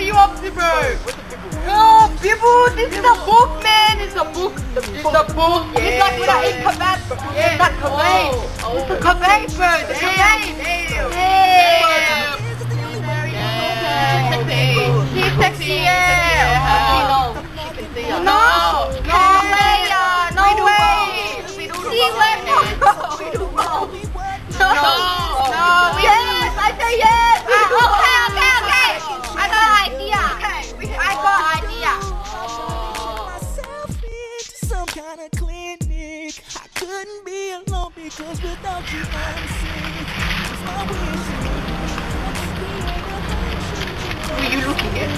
you up to, bro? No, people, this is a book, man. It's a book. It's a book. It's like when I eat kebab. It's like kebab. Oh, it's a oh. kebab, bro. The kebab. Damn. She's sexy, yeah. Couldn't be alone because without you I'm sick. It's my wish. Who are you looking at?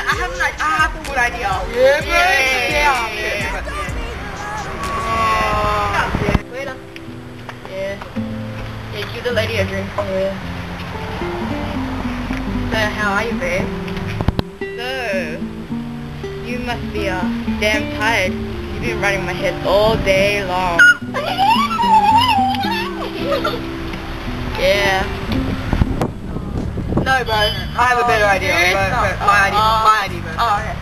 I have an I have a good idea. Yeah, yeah, yeah. yeah. Wait up. Yeah. Yeah, give the lady a drink. Yeah. So, how are you, babe? So, you must be uh, damn tired. You've been running my head all day long. yeah. No, bro. I have a better idea. My idea. my idea, bro. Oh, okay.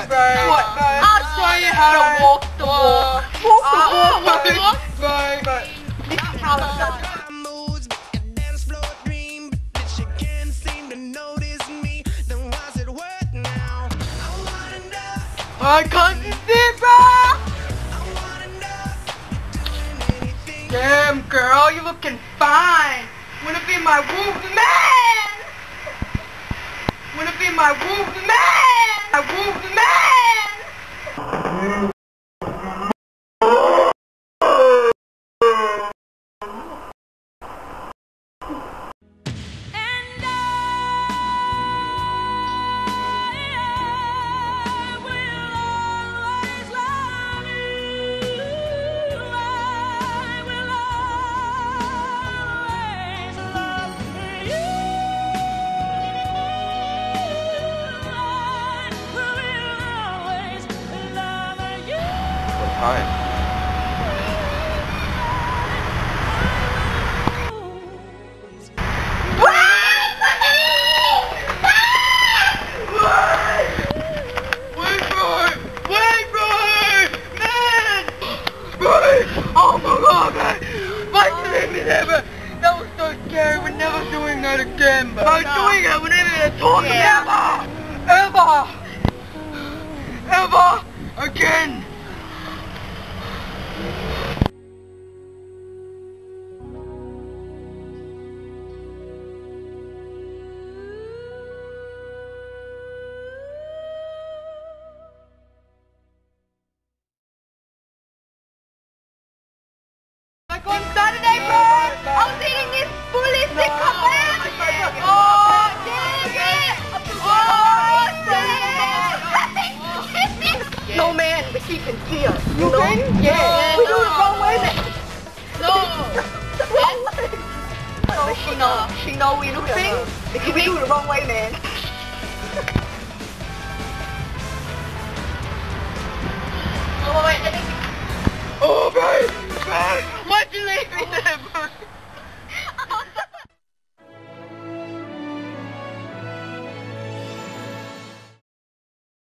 I'll show you how to walk the walk. Walk the walk, moods, a dance floor dream, but she can't seem to notice me. Then why's it work now? I can't see, bro. I wanna you're doing anything. Damn, girl, you looking fine. Wanna be my wolf man? Wanna be my wolf man? Wolf man? Wait! Oh my god, man? That was so scary. We're never doing that again. We're doing it. We're never ever! Ever! Ever! Again! Like on Saturday, bro, I was eating this fully No, man, but she can see us. You think? Yeah. we do it the wrong way, man. No. But she know, she know we do at her. Because we do it the wrong way, man. Oh, wait, let me... Oh, babe!